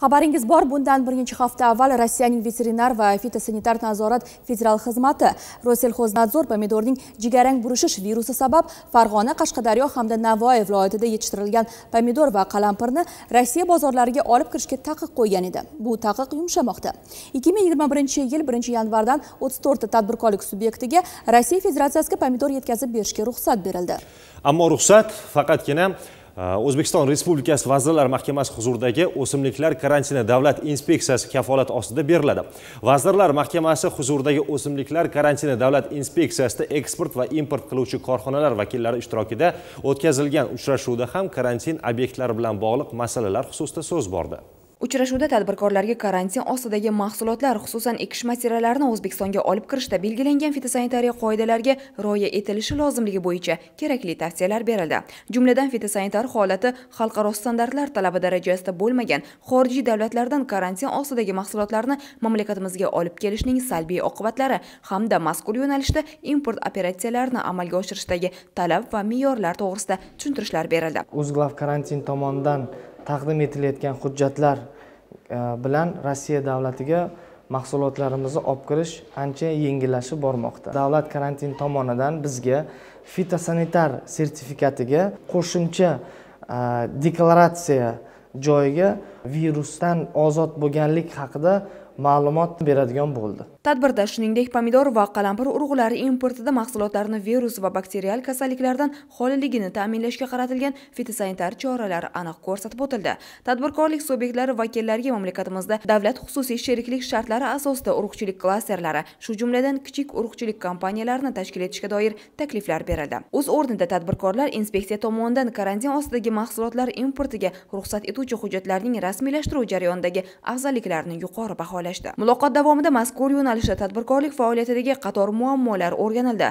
xabaringiz bor bundan bir necha hafta avval rossiyaning veterinar va fitosanitar nazorat federal xizmati roselxoznadzor pomidorning jigarrang burishish virusi sabab farg'ona qashqadaryo hamda navoiy viloyatida yetishtirilgan pomidor va qalampirni rossiya bozorlariga olib kirishga taqiq qo'ygan edi. Bu taqiq yumshamoqda. 2021 yil 1 yanvardan 34 ta tadbirkorlik subyektiga rossiya federatsiyasiga pomidor yetkazib berishga ruxsat berildi. Ammo ruxsat faqatgina Э, o'zbekiston respublikasi vazirlar mahkamasi huzuridagi o'simliklar karantini davlat inspeksiyasi kafolati ostida beriladi. Vazirlar mahkamasi huzuridagi o'simliklar karantini davlat inspeksiyasida eksport va import qiluvchi korxonalar vakillari ishtirokida o'tkazilgan uchrashuvda ham karantin obyektlari bilan bog'liq masalalar xususida so'z bordi. Uchrashuvda tadbirkorlarga karantin ostidagi mahsulotlar xususan ekish materiallarini o'zbekistonga olib kirishda belgilangan fitosanitariya qoidalariga rioya etilishi lozimligi bo'yicha kerakli tavsiyalar berildi. Jumladan fitosanitar holati xalqaro standartlar talabi darajasida bo'lmagan xorijiy davlatlardan karantin ostidagi mahsulotlarni mamlakatimizga olib kelishning salbiy oqibatlari hamda mazkur yo'nalishda import operatsiyalarini amalga oshirishdagi talab va me'yorlar to'g'risida tushuntirishlar berildi. O'zglav karantin tomonidan taqdim etilayotgan hujjatlar E, bilan rossiya davlatiga mahsulotlarimizni olib kirish ancha yengillashib bormoqda. Davlat karantin tomonidan bizga fitosanitar sertifikatiga qo'shimcha e, deklaratsiya joyiga virusdan ozod bo'lganlik haqida ma'lumot beradigan bo'ldi. Tadbirda shuningdek pomidor va qalampir urug'lari importida mahsulotlarni virus va bakterial kasalliklardan xoliligini ta'minlashga qaratilgan fitosanitar choralar aniq ko'rsatib o'tildi. Tadbirkorlik subyektlari vakillariga mamlakatimizda davlat xususiy sheriklik shartlari asosida urug'chilik klasterlari shu jumladan kichik urug'chilik kompaniyalarini tashkil etishga doir takliflar berildi. O'z o'rnida tadbirkorlar inspeksiya tomonidan karantin ostidagi mahsulotlar importiga ruxsat etuvchi hujjatlarning rasmiylashtiriv jarayonidagi afzalliklarni yuqori baholashdi. Muloqot davomida mazkur yo'nalishda tadbirkorlik faoliyatidagi qator muammolar o'rganildi.